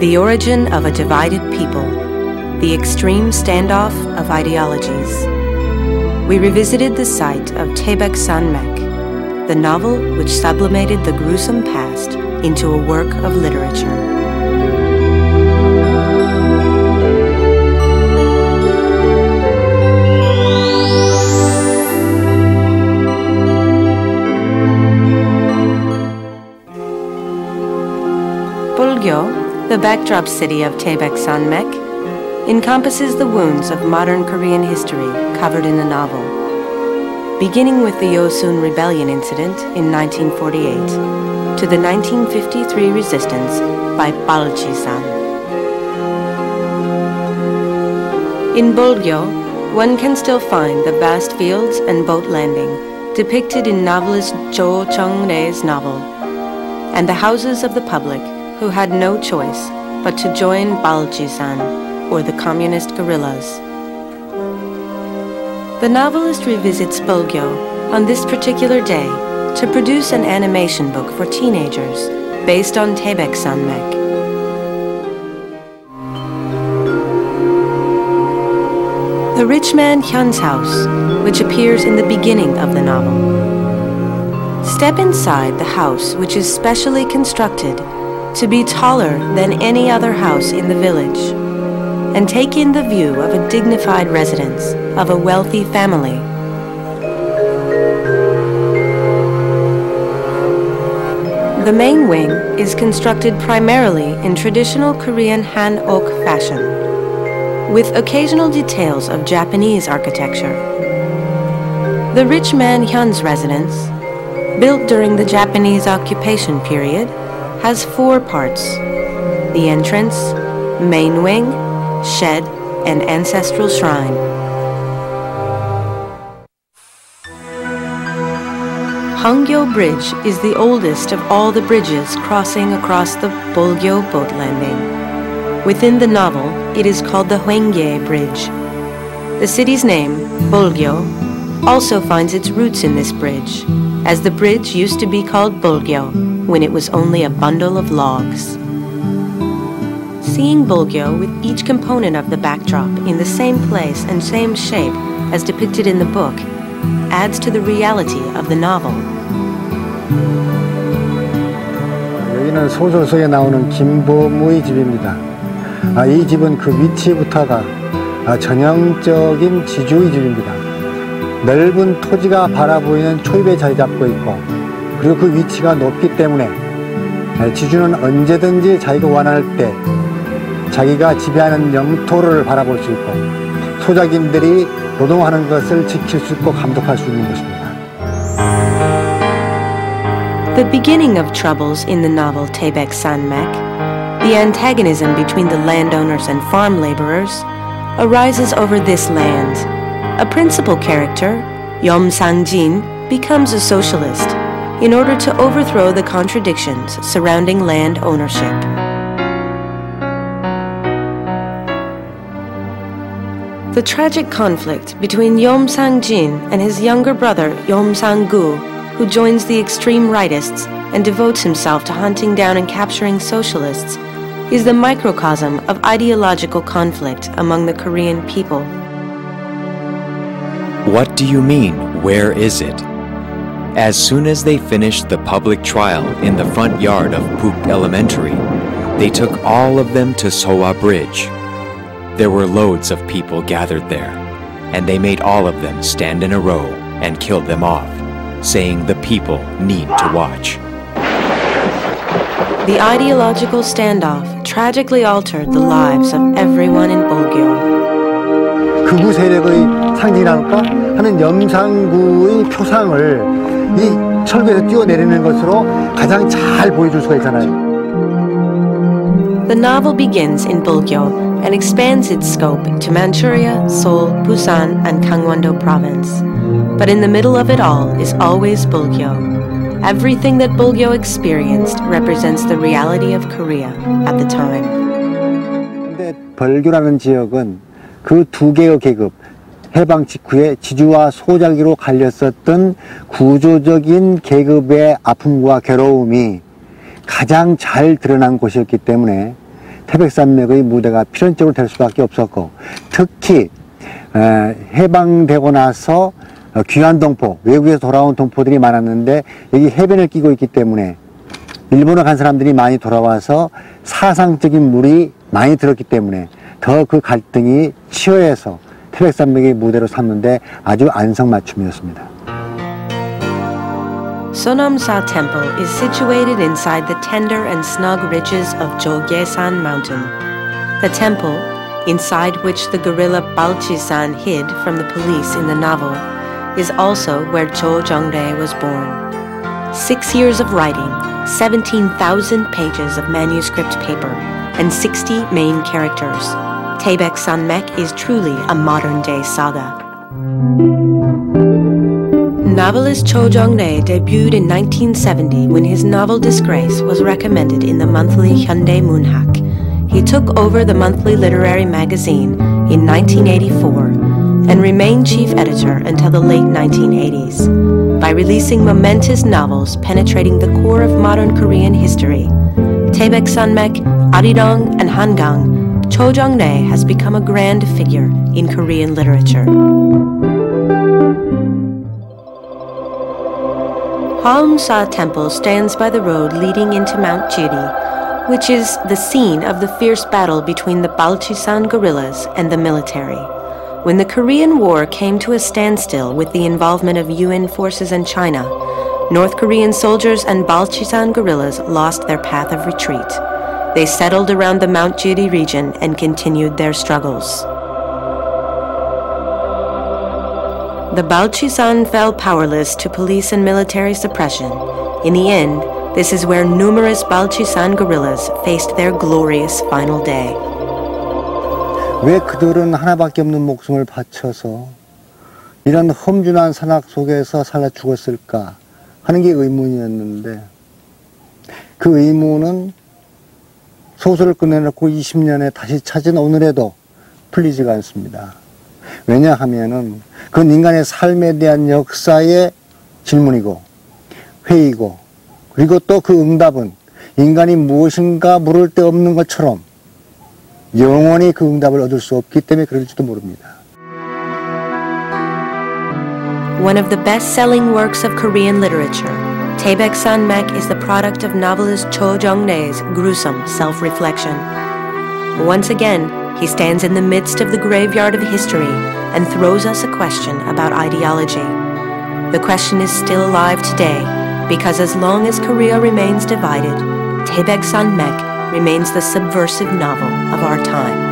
The origin of a divided people, the extreme standoff of ideologies. We revisited the site of Taebaek Sanmek, the novel which sublimated the gruesome past into a work of literature. Bulgyo, the backdrop city of Taebaek Sanmek, encompasses the wounds of modern Korean history covered in the novel, beginning with the Yosun Rebellion incident in 1948 to the 1953 resistance by Baljisan. In Bulgyo, one can still find the vast fields and boat landing depicted in novelist Jo Jung-rae's novel, and the houses of the public who had no choice but to join Baljisan, or the communist guerrillas. The novelist revisits Bulgyo on this particular day to produce an animation book for teenagers based on Taebaek Sanmek. The rich man Hyun's house, which appears in the beginning of the novel. Step inside the house, which is specially constructed to be taller than any other house in the village, and take in the view of a dignified residence of a wealthy family. The main wing is constructed primarily in traditional Korean hanok fashion, with occasional details of Japanese architecture. The rich man Hyun's residence, built during the Japanese occupation period, has four parts the entrance, main wing, shed, and ancestral shrine. Hongyo Bridge is the oldest of all the bridges crossing across the Bulgyo boat landing. Within the novel, it is called the Hwangye Bridge. The city's name, Bulgyo, also finds its roots in this bridge, as the bridge used to be called Bulgyo when it was only a bundle of logs. Seeing Bulgyo with each component of the backdrop in the same place and same shape as depicted in the book adds to the reality of the novel. 여기는 소설 속에 나오는 김보무의 집입니다. 아, 이 집은 그 위치부터가 아, 전형적인 지주의 집입니다. 넓은 토지가 바라보이는 초입에 자리 잡고 있고 그리고 그 위치가 높기 때문에 지주는 언제든지 자기가 원할 때 자기가 지배하는 영토를 바라볼 수 있고 소작인들이 노동하는 것을 지킬 수 있고 감독할 수 있는 것입니다. The beginning of troubles in the novel Taebaek Sanmek, the antagonism between the landowners and farm laborers, arises over this land. A principal character, Yom Sang-jin, becomes a socialist in order to overthrow the contradictions surrounding land ownership. The tragic conflict between Yom Sang-jin and his younger brother Yom Sang-gu, who joins the extreme rightists and devotes himself to hunting down and capturing socialists, is the microcosm of ideological conflict among the Korean people. What do you mean, where is it? As soon as they finished the public trial in the front yard of Pook Elementary, they took all of them to Sohwa Bridge. There were loads of people gathered there, and they made all of them stand in a row and killed them off, saying the people need to watch. The ideological standoff tragically altered the lives of everyone in Bulgyo. 상징할까 하는 염상구의 표상을 이 철교에서 뛰어내리는 것으로 가장 잘 보여줄 수가 있잖아요. The novel begins in Bulgyo and expands its scope to Manchuria, Seoul, Busan, and Gangwon-do province. But in the middle of it all is always Bulgyo. Everything that Bulgyo experienced represents the reality of Korea at the time. 근데 벌교라는 지역은 그 두 개의 계급, 해방 직후에 지주와 소작이로 갈렸었던 구조적인 계급의 아픔과 괴로움이 가장 잘 드러난 곳이었기 때문에 태백산맥의 무대가 필연적으로 될 수밖에 없었고 특히 해방되고 나서 귀한 동포, 외국에서 돌아온 동포들이 많았는데 여기 해변을 끼고 있기 때문에 일본에 간 사람들이 많이 돌아와서 사상적인 물이 많이 들었기 때문에 더 그 갈등이 치열해서 트랙산맥의 무대로 삼는데 아주 안성맞춤이었습니다. Sonamsa Temple is situated inside the tender and snug ridges of Jogyesan Mountain. The temple, inside which the guerrilla Balchisan hid from the police in the novel, is also where Jo Jung-rae was born. Six years of writing, 17,000 pages of manuscript paper, and 60 main characters. Taebaek Sanmek is truly a modern-day saga. Novelist Jo Jung-rae debuted in 1970 when his novel Disgrace was recommended in the monthly Hyundae Munhak. He took over the monthly literary magazine in 1984 and remained chief editor until the late 1980s. By releasing momentous novels penetrating the core of modern Korean history, Taebaek Sanmek, Arirang, and Hangang, Jo Jung-rae has become a grand figure in Korean literature. Sa Temple stands by the road leading into Mount Jiri, which is the scene of the fierce battle between the Balchisan guerrillas and the military. When the Korean War came to a standstill with the involvement of UN forces and China, North Korean soldiers and Balchisan guerrillas lost their path of retreat they settled around the Mount Jiri region and continued their struggles. The Balchisan fell powerless to police and military suppression. In the end, this is where numerous Balchisan guerrillas faced their glorious final day. 왜 그들은 하나밖에 없는 목숨을 바쳐서 이런 험준한 산악 속에서 살아 죽었을까 하는 게 의문이었는데 그 의문은 소설을 끝내놓고 20년에 다시 찾은 오늘에도 풀리지가 않습니다. 왜냐하면은 그건 인간의 삶에 대한 역사의 질문이고 회의고 그리고 또 그 응답은 인간이 무엇인가 물을 데 없는 것처럼 영원히 그 응답을 얻을 수 없기 때문에 그럴지도 모릅니다. One of the best-selling works of Korean literature, Taebaek Sanmek is the product of novelist Jo Jung-rae's gruesome self-reflection. Once again, he stands in the midst of the graveyard of history and throws us a question about ideology. The question is still alive today because as long as Korea remains divided, Taebaek Sanmek remains the subversive novel of our time.